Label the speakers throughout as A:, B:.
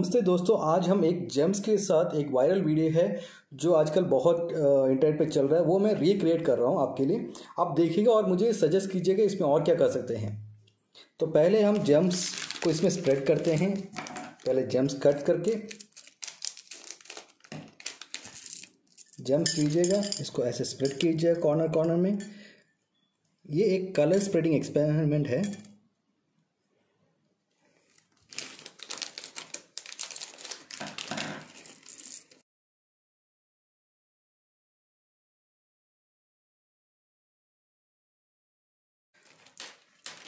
A: नमस्ते दोस्तों, आज हम एक जेम्स के साथ एक वायरल वीडियो है, जो आजकल बहुत इंटरनेट पे चल रहा है। वो मैं रिक्रिएट कर रहा हूँ आपके लिए। आप देखिएगा और मुझे सजेस्ट कीजिएगा इसमें और क्या कर सकते हैं। तो पहले हम जेम्स को इसमें स्प्रेड करते हैं। पहले जेम्स कट करके। जेम्स लीजिएगा इसको ऐसे स्प्रेड कीजिएगा कॉर्नर कॉर्नर में। ये एक कलर स्प्रेडिंग एक्सपेरिमेंट है।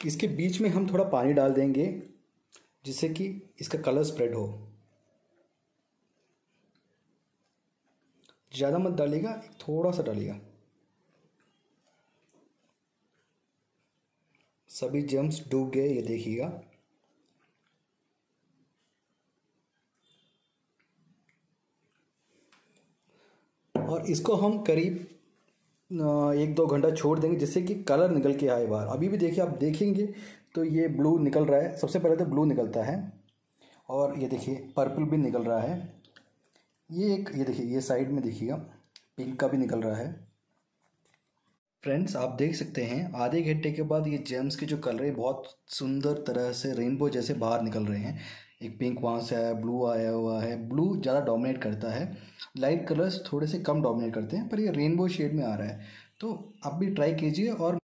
A: इसके बीच में हम थोड़ा पानी डाल देंगे, जिससे कि इसका कलर स्प्रेड हो। ज़्यादा मत डालिएगा थोड़ा सा डालिएगा। सभी जम्स डूब गए, ये देखिएगा। और इसको हम करीब एक दो घंटा छोड़ देंगे जिससे कि कलर निकल के आए बाहर। अभी भी देखिए, आप देखेंगे तो ये ब्लू निकल रहा है। सबसे पहले तो ब्लू निकलता है और ये देखिए, पर्पल भी निकल रहा है। ये एक, ये देखिए, ये साइड में देखिएगा, पिंक का भी निकल रहा है। फ्रेंड्स आप देख सकते हैं, आधे घंटे के बाद ये जेम्स के जो कलर है, बहुत सुंदर तरह से रेनबो जैसे बाहर निकल रहे हैं। एक पिंक वहाँ से आया ब्लू आया हुआ है। ब्लू ज़्यादा डोमिनेट करता है। लाइट कलर्स थोड़े से कम डोमिनेट करते हैं, पर ये रेनबो शेड में आ रहा है। तो आप भी ट्राई कीजिए और